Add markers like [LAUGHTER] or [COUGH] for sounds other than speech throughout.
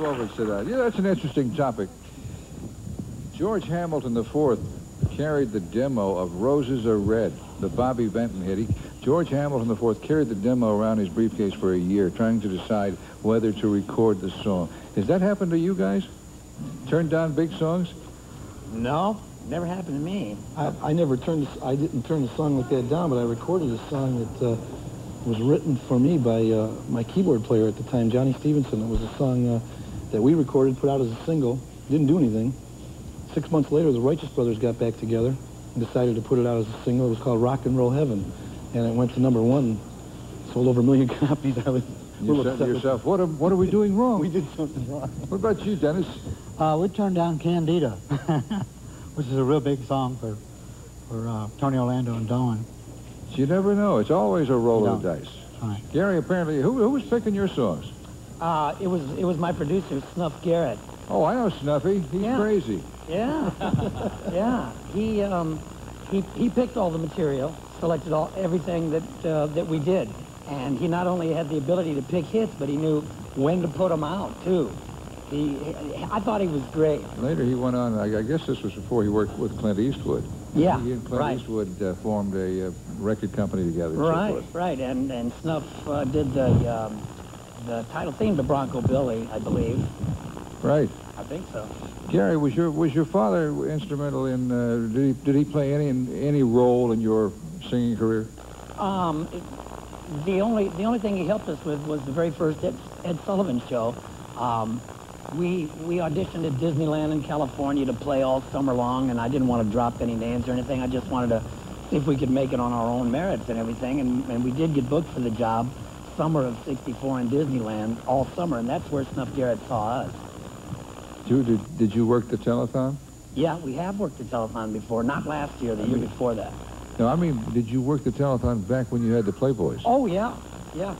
Dennis, come over and sit down. Yeah, that's an interesting topic. George Hamilton IV carried the demo of Roses Are Red, the Bobby Vinton hit. He, George Hamilton IV carried the demo around his briefcase for a year, trying to decide whether to record the song. Has that happened to you guys? Turned down big songs? No, never happened to me. I, I never turned, I didn't turn the song like that down, but I recorded a song that uh, was written for me by uh, my keyboard player at the time, Johnny Stevenson. It was a song uh, that we recorded, put out as a single, didn't do anything. Six months later, the Righteous Brothers got back together and decided to put it out as a single. It was called Rock and Roll Heaven, and it went to number one, sold over a million [LAUGHS] copies. I was You said to yourself, what are, what are we doing wrong? We did something wrong. What about you, Dennis? Uh, we turned down Candida, [LAUGHS] which is a real big song for for uh, Tony Orlando and Dawn. You never know. It's always a roll of the dice. Right. Gary, apparently, who, who was picking your songs? Uh, it was it was my producer, Snuff Garrett. Oh, I know Snuffy. He's Yeah. crazy. Yeah, [LAUGHS] yeah. He um, he he picked all the material, selected all everything that uh, that we did, and he not only had the ability to pick hits, but he knew when to put them out too. He, I thought he was great. Later, he went on, I, guess this was before he worked with Clint Eastwood. Yeah, He and Clint right. Eastwood uh, formed a uh, record company together. and so Right, right, and and Snuff uh, did the um, the title theme to Bronco Billy, I believe. Right. I think so. Gary, was your was your father instrumental in? Uh, did he did he play any any role in your singing career? Um, it- the only the only thing he helped us with was the very first Ed, Ed Sullivan show. Um, we we auditioned at Disneyland in California to play all summer long, and I didn't want to drop any names or anything. I just wanted to see if we could make it on our own merits and everything, and, and we did get booked for the job. Summer of '64 in Disneyland all summer, and that's where Snuff Garrett saw us. Did, did, did you work the telethon? Yeah, we have worked the telethon before, not last year, the year before that. No, I mean, did you work the telethon back when you had the Playboys? Oh, yeah, yeah.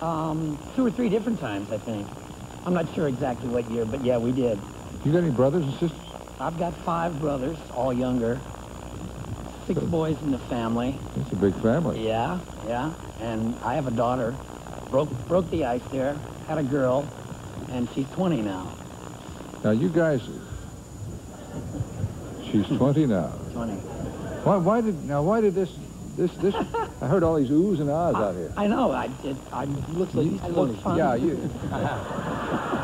Um, two or three different times, I think. I'm not sure exactly what year, but yeah, we did. You got any brothers and sisters? I've got five brothers, all younger. Six boys in the family. It's a big family. Yeah, yeah. And I have a daughter. Broke broke the ice there. Had a girl, and she's 20 now. Now you guys, she's 20 [LAUGHS] now. 20. Why, why did now? Why did this this this? I heard all these oohs and ahs out here. I know. I it, I looks like I look 20. fun. Yeah, you. [LAUGHS] [LAUGHS]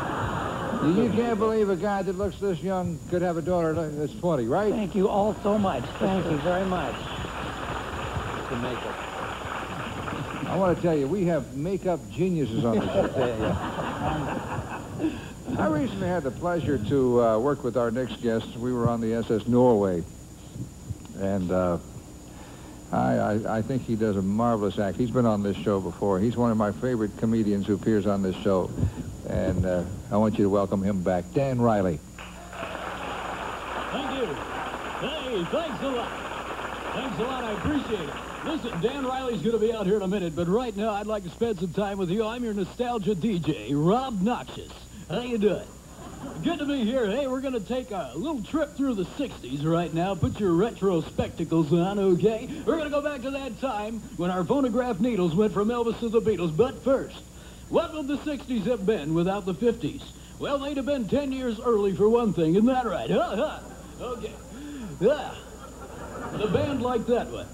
you can't believe a guy that looks this young could have a daughter that's 20, right? Thank you all so much. Thank you very much. I want to tell you, we have makeup geniuses on this show. [LAUGHS] I recently had the pleasure to uh, work with our next guest. We were on the SS Norway, and uh, I, I, I think he does a marvelous act. He's been on this show before. He's one of my favorite comedians who appears on this show, and uh, I want you to welcome him back, Dan Riley. Thank you. Hey, thanks a lot. Thanks a lot. I appreciate it. Listen, Dan Riley's going to be out here in a minute, but right now I'd like to spend some time with you. I'm your nostalgia DJ, Rob Noxious. How you doing? Good to be here. Hey, we're going to take a little trip through the 60s right now. Put your retro spectacles on, okay? We're going to go back to that time when our phonograph needles went from Elvis to the Beatles. But first, what would the 60s have been without the 50s? Well, they'd have been 10 years early for one thing. Isn't that right? Huh, [LAUGHS] huh. Okay. Yeah. The band liked that one.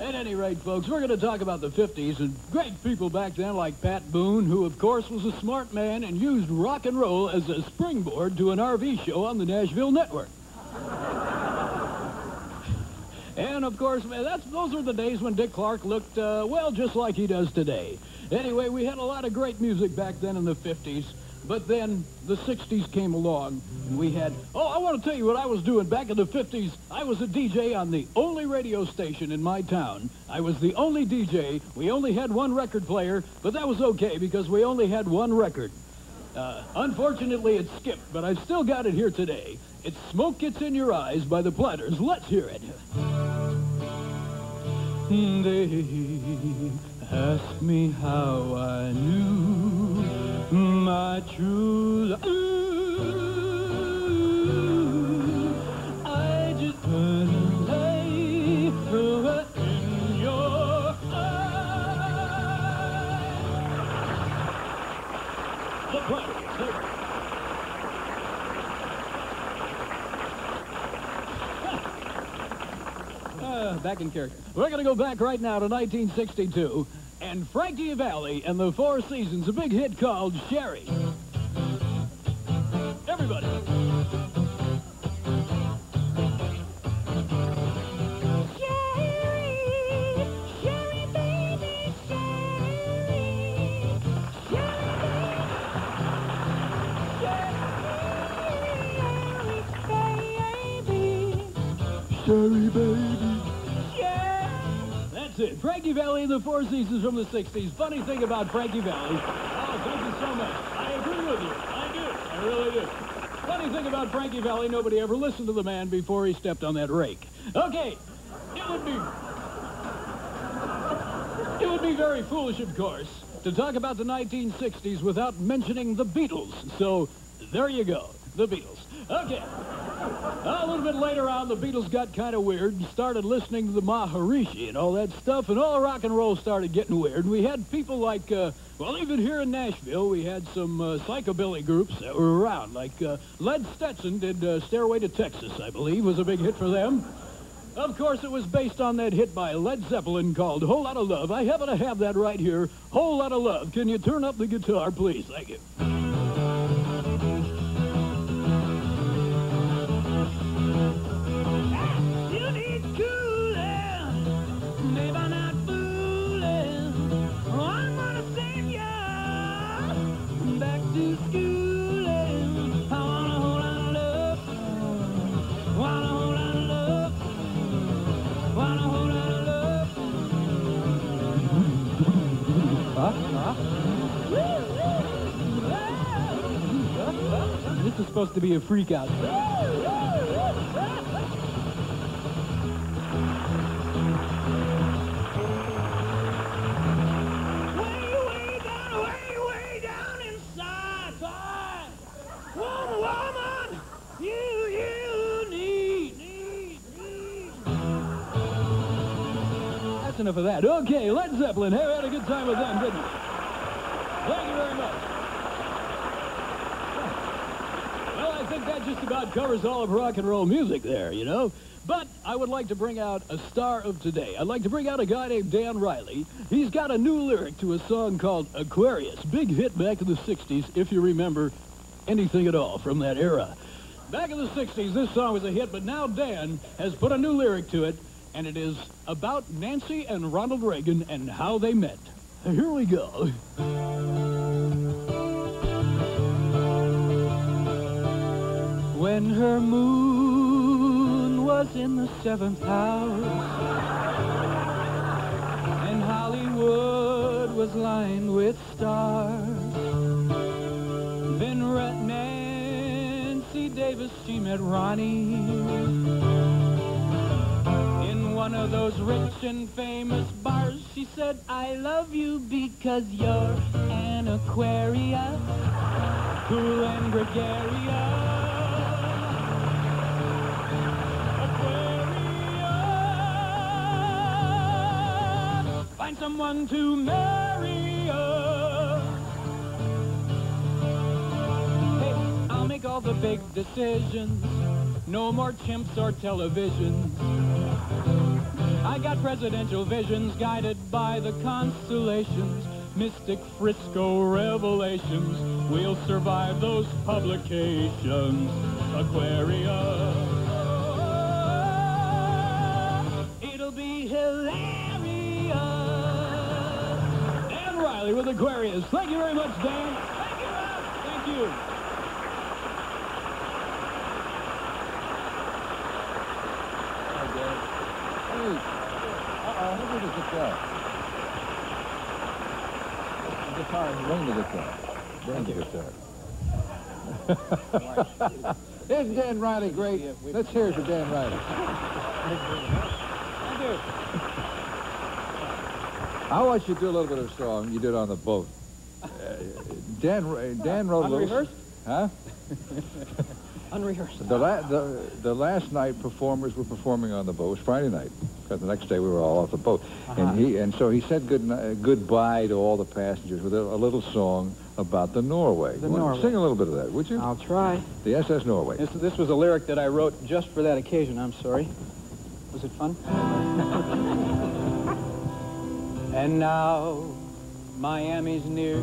At any rate, folks, we're going to talk about the 50s and great people back then like Pat Boone, who, of course, was a smart man and used rock and roll as a springboard to an RV show on the Nashville Network. And, of course, that's, those are the days when Dick Clark looked, uh, well, just like he does today. Anyway, we had a lot of great music back then in the 50s. But then the 60s came along, and we had... Oh, I want to tell you what I was doing back in the 50s. I was a DJ on the only radio station in my town. I was the only DJ. We only had one record player, but that was okay because we only had one record. Uh, unfortunately, it skipped, but I've still got it here today. It's Smoke Gets in Your Eyes by the Platters. Let's hear it. They ask me how I knew my true love. Back in character. We're going to go back right now to 1962 and Frankie Valli and the Four Seasons, a big hit called Sherry. Everybody. Sherry, sherry baby, sherry, sherry, baby. It. Frankie Valli and the Four Seasons from the 60s. Funny thing about Frankie Valli. Oh, thank you so much. I agree with you. I do. I really do. Funny thing about Frankie Valli, nobody ever listened to the man before he stepped on that rake. Okay. It would be... It would be very foolish, of course, to talk about the 1960s without mentioning the Beatles. So, there you go. The Beatles. Okay. A little bit later on, the Beatles got kind of weird and started listening to the Maharishi and all that stuff, and all rock and roll started getting weird. And we had people like, uh, well, even here in Nashville, we had some uh, psychobilly groups that were around. Like uh, Led Stetson did uh, Stairway to Texas, I believe, was a big hit for them. Of course, it was based on that hit by Led Zeppelin called Whole Lot of Love. I happen to have that right here. Whole Lot of Love. Can you turn up the guitar, please? Thank you. You supposed to be a freak out. Enough of that. Okay, Led Zeppelin. We had a good time with them, didn't we? Thank you very much. Well, I think that just about covers all of rock and roll music there, you know? But I would like to bring out a star of today. I'd like to bring out a guy named Dan Riley. He's got a new lyric to a song called Aquarius. Big hit back in the 60s, if you remember anything at all from that era. Back in the 60s, this song was a hit, but now Dan has put a new lyric to it, and it is about Nancy and Ronald Reagan and how they met. Here we go. When her moon was in the seventh house and Hollywood was lined with stars, then Nancy Davis, she met Ronnie in one of those rich and famous bars. She said, I love you because you're an Aquarius, cool and gregarious. Find someone to marry us. Hey, I'll make all the big decisions. No more chimps or televisions. I got presidential visions guided by the constellations. Mystic Frisco revelations. We'll survive those publications. Aquarius. With Aquarius. Thank you very much, Dan. Thank you, Rob. Thank you. Hey, uh-oh, look at the guitar. The guitar, ring the guitar. Bring the guitar. Isn't Dan Riley great? Let's hear it for Dan Riley. [LAUGHS] Thank you. I want you to do a little bit of a song you did on the boat. Uh, Dan, uh, Dan wrote a little... Unrehearsed? Huh? [LAUGHS] Unrehearsed. The, la- the, the last night performers were performing on the boat. It was Friday night. Because the next day we were all off the boat. And uh-huh. he and so he said good ni- uh, goodbye to all the passengers with a, a little song about the Norway. The Norway. Sing a little bit of that, would you? I'll try. The SS Norway. This, this was a lyric that I wrote just for that occasion. I'm sorry. Was it fun? [LAUGHS] and now Miami's near,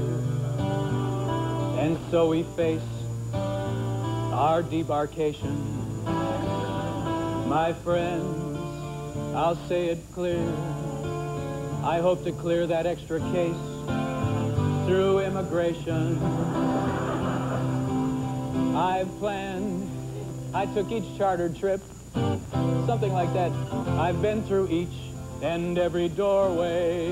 and so we face our debarkation. My friends, I'll say it clear. I hope to clear that extra case through immigration. I've planned, I took each chartered trip, something like that. I've been through each and every doorway,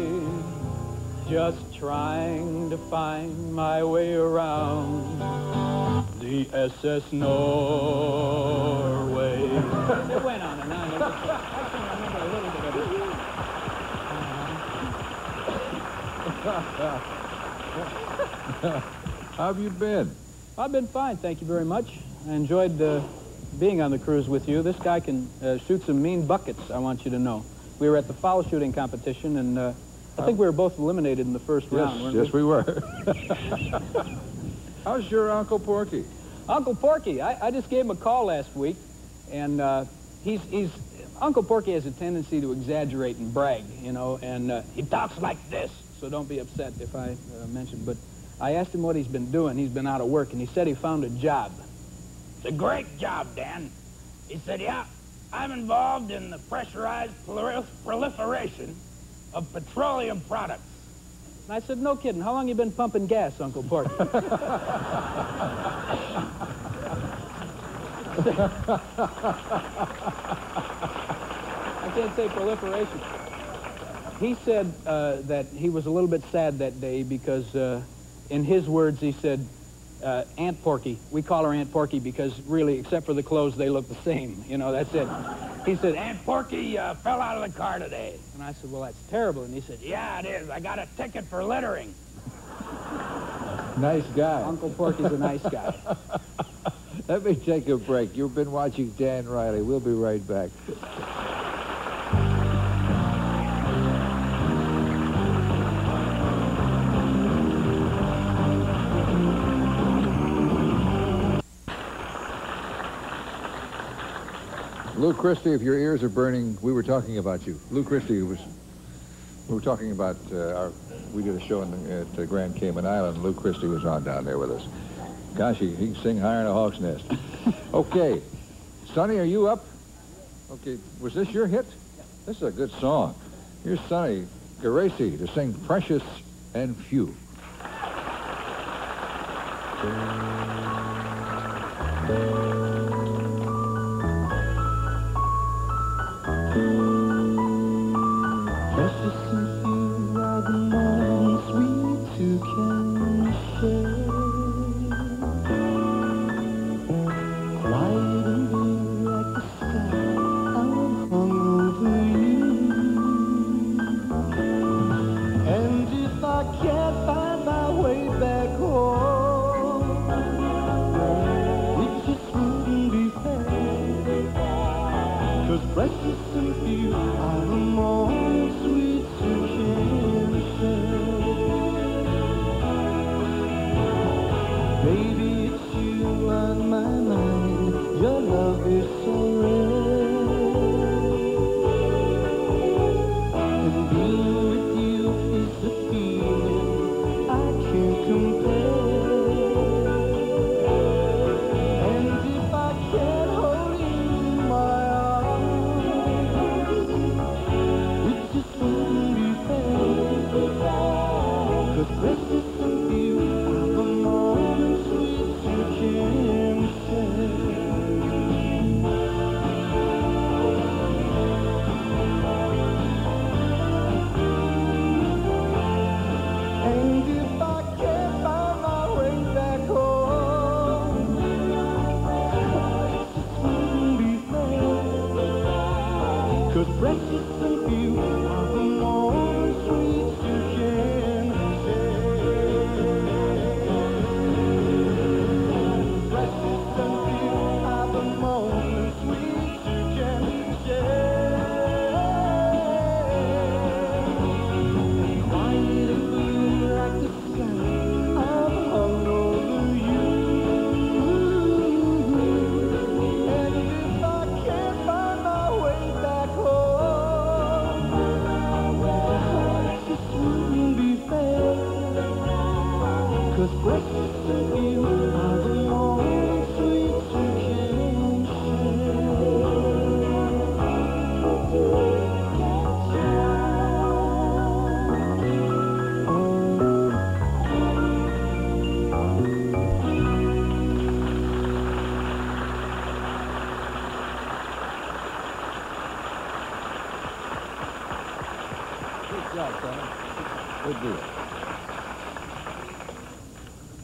just trying to find my way around the SS Norway. it went on and on. It I can remember a little bit of it. [LAUGHS] How have you been? I've been fine, thank you very much. I enjoyed uh, being on the cruise with you. This guy can uh, shoot some mean buckets, I want you to know. We were at the foul shooting competition, and uh, I think we were both eliminated in the first round, yes, weren't yes, we were. [LAUGHS] How's your Uncle Porky? Uncle Porky, I, I just gave him a call last week, and uh, he's, he's, Uncle Porky has a tendency to exaggerate and brag, you know, and uh, he talks like this, so don't be upset if I uh, mention, but I asked him what he's been doing. He's been out of work, and he said he found a job. It's a great job, Dan. He said, yeah, I'm involved in the pressurized prolif- proliferation of petroleum products. And I said, no kidding, how long you been pumping gas, Uncle Porky? [LAUGHS] I can't say proliferation. He said uh, that he was a little bit sad that day because, uh, in his words, he said, uh, Aunt Porky. We call her Aunt Porky because really, except for the clothes, they look the same. You know, that's it. He said, Aunt Porky uh, fell out of the car today. And I said, well, that's terrible. And he said, Yeah, it is. I got a ticket for littering. Nice guy. Uncle Porky's a nice guy. [LAUGHS] Let me take a break. You've been watching Dan Riley. We'll be right back. Lou Christie, if your ears are burning, we were talking about you. Lou Christie was, we were talking about uh, our, we did a show in the, at uh, Grand Cayman Island. Lou Christie was on down there with us. Gosh, he, he can sing higher than a hawk's nest. [LAUGHS] okay. Sonny, are you up? Okay. Was this your hit? This is a good song. Here's Sonny Geraci to sing Precious and Few.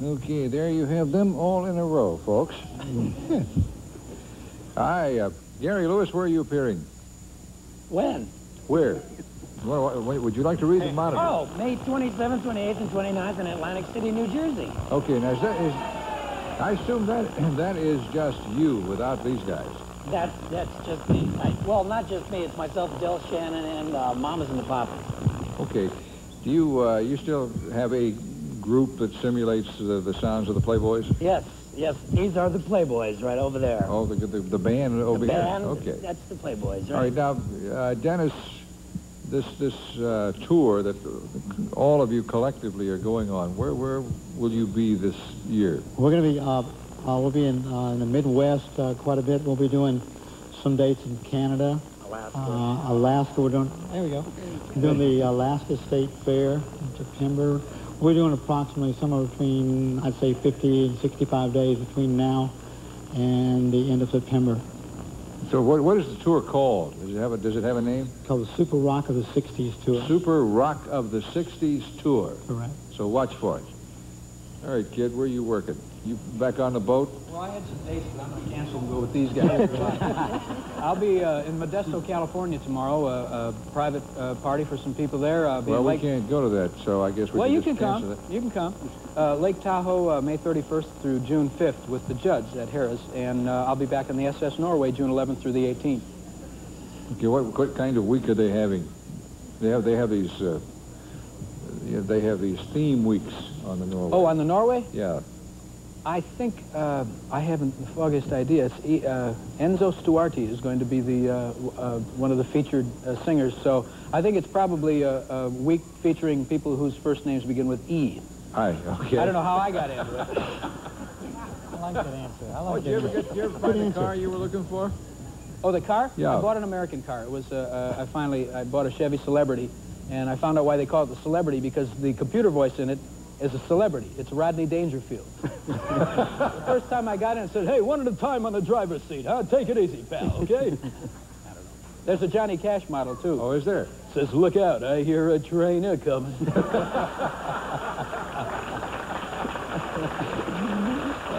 Okay, there you have them all in a row, folks. [LAUGHS] Hi, uh, Gary Lewis, where are you appearing? When? Where? Well, wait, would you like to read the monitor? Oh, May 27th, 28th, and 29th in Atlantic City, New Jersey. Okay, now is that is, I assume that [CLEARS THROAT] that is just you without these guys. That's that's just me. I, well, not just me. It's myself, Del Shannon, and uh, Mamas and the Papas. Okay, do you uh, you still have a group that simulates the, the sounds of the Playboys? Yes, yes. These are the Playboys right over there. Oh, the the, the band over the band. here. Okay. That's the Playboys, right? All right, now, uh, Dennis, this this uh, tour that all of you collectively are going on, where where will you be this year? We're going to be, uh, uh, we'll be in, uh, in the Midwest uh, quite a bit. We'll be doing some dates in Canada, Alaska. uh, Alaska. We're doing, there we go. We're doing the Alaska State Fair in September. We're doing approximately somewhere between, I'd say 50 and 65 days between now and the end of September. So what what is the tour called? Does it have a does it have a name? Called the Super Rock of the 60s Tour. Super Rock of the '60s Tour. Correct. So watch for it. All right, kid, where are you working? You back on the boat? Well, I had some dates, but I'm going to cancel and go with these guys. [LAUGHS] I'll be uh, in Modesto, California tomorrow, a, a private uh, party for some people there. I'll be Well, we Lake... can't go to that, so I guess we well, can you can cancel come. You can come. Uh, Lake Tahoe, uh, May 31st through June 5th with the Judds at Harrah's, and uh, I'll be back in the SS Norway June 11th through the 18th. Okay, what what kind of week are they having? They have they have these uh, they have these theme weeks on the Norway. Oh, on the Norway? yeah. I think uh, I haven't the foggiest idea. It's, E- uh, Enzo Stuarti is going to be the uh, uh, one of the featured uh, singers. So I think it's probably a, a week featuring people whose first names begin with E. Hi. Okay. I don't know how I got into it. [LAUGHS] I like that answer. I Oh, like did you ever that get did you ever find the car you were looking for? Oh, the car? Yeah. I bought an American car. It was, uh, uh, I finally, I bought a Chevy Celebrity, and I found out why they call it the Celebrity, because the computer voice in it is a celebrity. It's Rodney Dangerfield. [LAUGHS] the first time I got in, it said, hey, one at a time on the driver's seat, huh? Take it easy, pal, okay? [LAUGHS] I don't know. There's a Johnny Cash model, too. Oh, is there? Says, look out, I hear a train a-coming. [LAUGHS]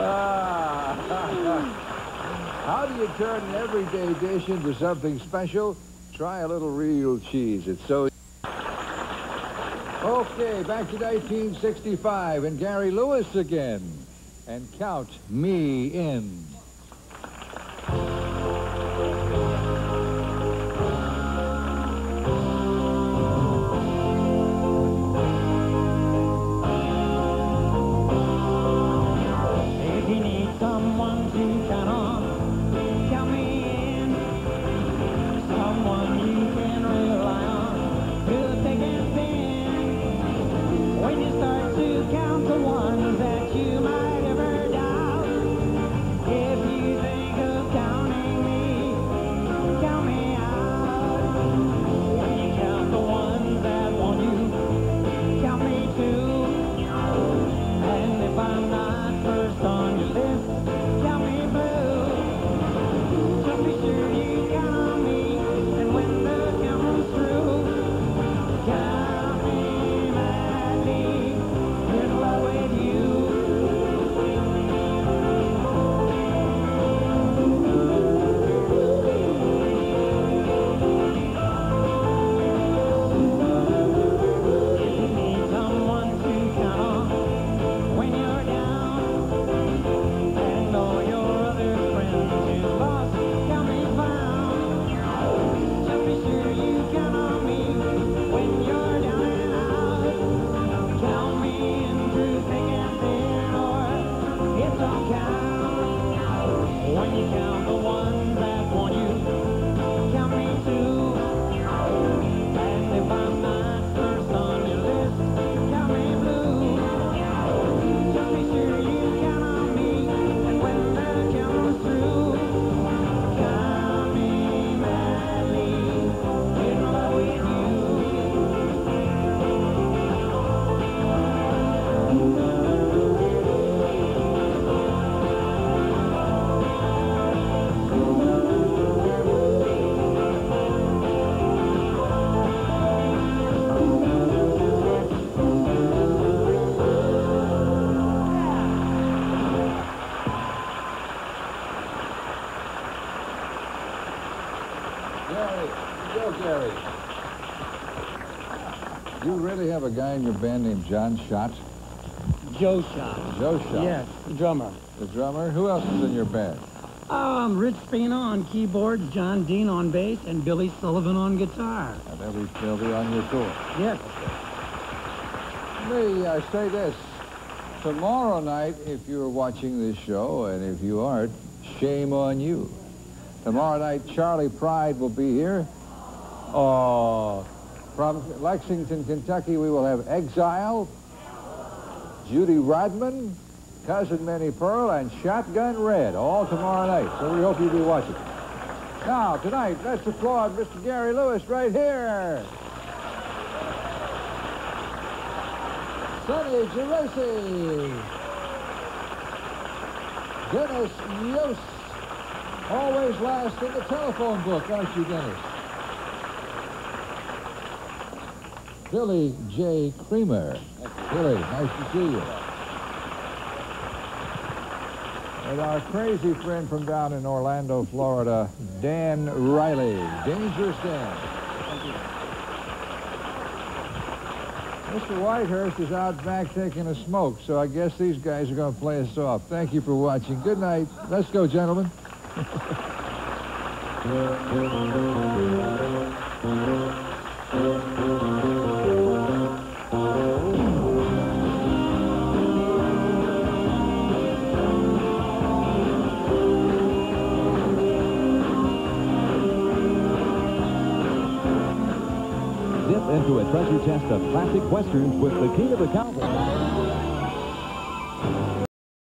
Ah. How do you turn an everyday dish into something special? Try a little real cheese. It's so... Okay, back to 1965 and Gary Lewis again. And count me in. Have a guy in your band named John Schott? Joe Shot. Joe Schott. Yes, the drummer. The drummer. Who else is in your band? Um, Rich Spina on keyboards, John Dean on bass, and Billy Sullivan on guitar. And they'll be on your tour. Yes. Let me uh, say this. Tomorrow night, if you're watching this show, and if you aren't, shame on you. Tomorrow night, Charley Pride will be here. Oh, from Lexington, Kentucky, we will have Exile, Judy Rodman, Cousin Minnie Pearl, and Shotgun Red, all tomorrow night. So we hope you'll be watching. Now, tonight, let's applaud Mr. Gary Lewis right here. Sonny Geraci. Dennis Yost. Always last in the telephone book, aren't you, Dennis? Billy J. Kramer. Billy, nice to see you. And our crazy friend from down in Orlando, Florida, Dan Riley. Dangerous Dan. Mr. Whitehurst is out back taking a smoke, so I guess these guys are going to play us off. Thank you for watching. Good night. Let's go, gentlemen. Dip [LAUGHS] into a treasure chest of classic westerns with the king of the cowboys.